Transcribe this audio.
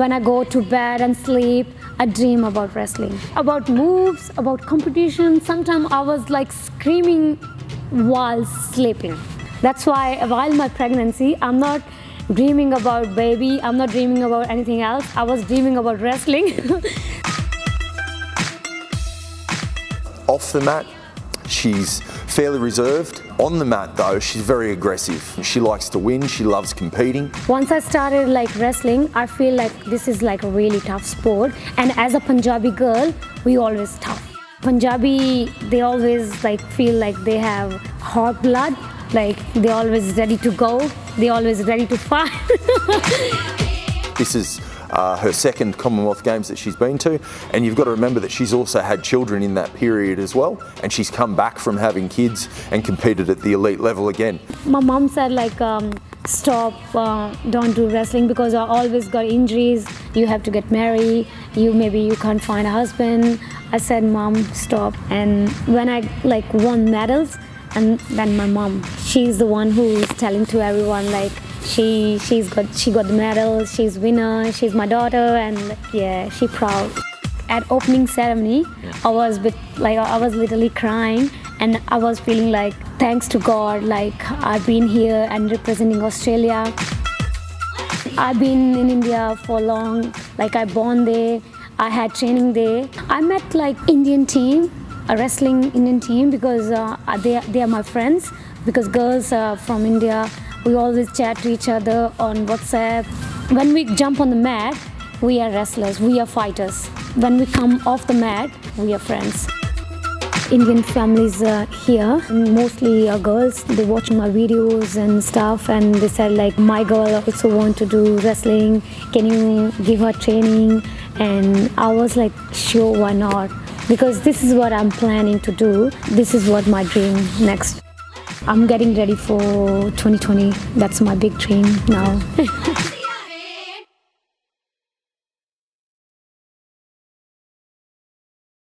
when I go to bed and sleep, I dream about wrestling, about moves, about competition. Sometimes I was like screaming while sleeping. That's why while my pregnancy, I'm not dreaming about baby, I'm not dreaming about anything else. I was dreaming about wrestling. Off the mat, she's fairly reserved. On the mat though, she's very aggressive. She likes to win, she loves competing. Once I started like wrestling, I feel like this is like a really tough sport. And as a Punjabi girl, we always tough. Punjabi, they always like feel like they have hot blood, like they always ready to go, they always ready to fight. this is uh, her second Commonwealth Games that she's been to, and you've got to remember that she's also had children in that period as well, and she's come back from having kids and competed at the elite level again. My mom said like, um, stop, uh, don't do wrestling because I always got injuries. You have to get married. You maybe you can't find a husband. I said, mom, stop. And when I like won medals, and then my mom, she's the one who's telling to everyone like she she's got she got the medal she's winner she's my daughter and yeah she proud. At opening ceremony yeah. i was bit like i was literally crying and i was feeling like thanks to god like i've been here and representing australia. I've been in india for long like i born there i had training there. I met like indian team a wrestling indian team because uh, they, they are my friends because girls uh, from india we always chat to each other on WhatsApp. When we jump on the mat, we are wrestlers, we are fighters. When we come off the mat, we are friends. Indian families are here, mostly are girls. They watch my videos and stuff, and they said like, my girl also want to do wrestling. Can you give her training? And I was like, sure, why not? Because this is what I'm planning to do. This is what my dream next. I'm getting ready for 2020. That's my big dream now.